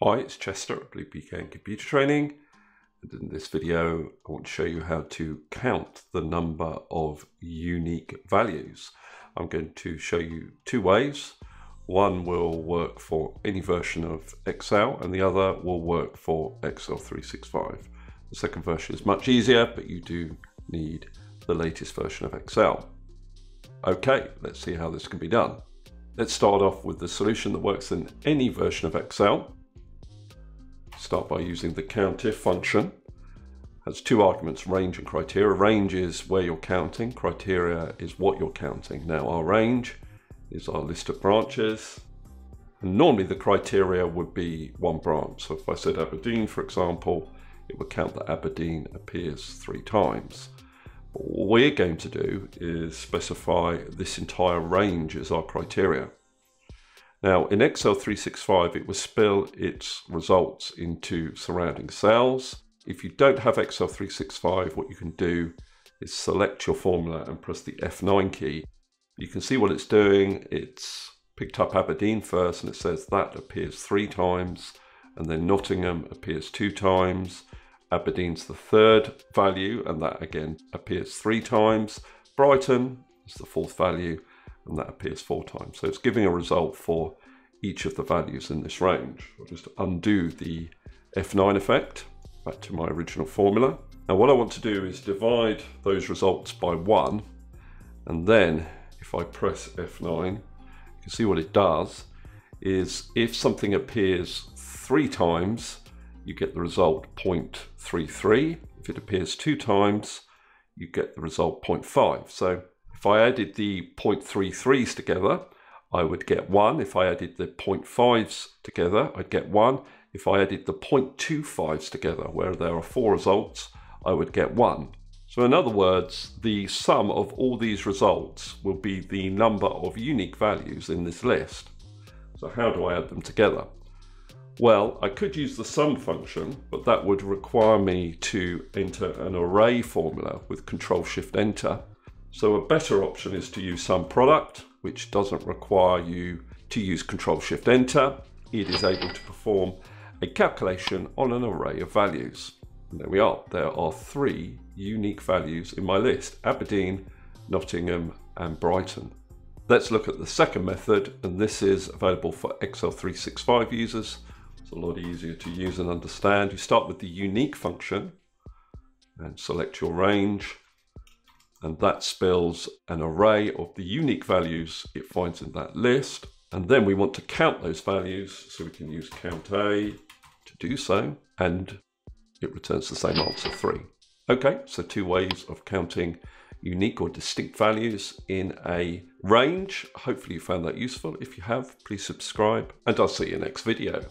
Hi, it's Chester at Blue Pecan Computer Training. And in this video, I want to show you how to count the number of unique values. I'm going to show you two ways. One will work for any version of Excel and the other will work for Excel 365. The second version is much easier, but you do need the latest version of Excel. Okay, let's see how this can be done. Let's start off with the solution that works in any version of Excel. Start by using the COUNTIF function. Has two arguments, range and criteria. Range is where you're counting, criteria is what you're counting. Now our range is our list of branches. And normally the criteria would be one branch. So if I said Aberdeen, for example, it would count that Aberdeen appears three times. But what we're going to do is specify this entire range as our criteria. Now in Excel 365, it will spill its results into surrounding cells. If you don't have Excel 365, what you can do is select your formula and press the F9 key. You can see what it's doing. It's picked up Aberdeen first and it says that appears three times and then Nottingham appears two times. Aberdeen's the third value and that again appears three times. Brighton is the fourth value and that appears four times. So it's giving a result for each of the values in this range. I'll just undo the F9 effect back to my original formula. Now what I want to do is divide those results by one and then if I press F9 you can see what it does is if something appears three times you get the result 0.33 if it appears two times you get the result 0.5 so if I added the 0.33s together, I would get 1. If I added the 0.5s together, I'd get 1. If I added the 0.25s together, where there are four results, I would get 1. So in other words, the sum of all these results will be the number of unique values in this list. So how do I add them together? Well, I could use the sum function, but that would require me to enter an array formula with Control Shift Enter so a better option is to use SUMPRODUCT, which doesn't require you to use Control Shift Enter. It is able to perform a calculation on an array of values. And there we are. There are three unique values in my list, Aberdeen, Nottingham and Brighton. Let's look at the second method, and this is available for Excel 365 users. It's a lot easier to use and understand. You start with the unique function and select your range and that spells an array of the unique values it finds in that list. And then we want to count those values, so we can use count A to do so, and it returns the same answer, 3. Okay, so two ways of counting unique or distinct values in a range. Hopefully you found that useful. If you have, please subscribe, and I'll see you next video.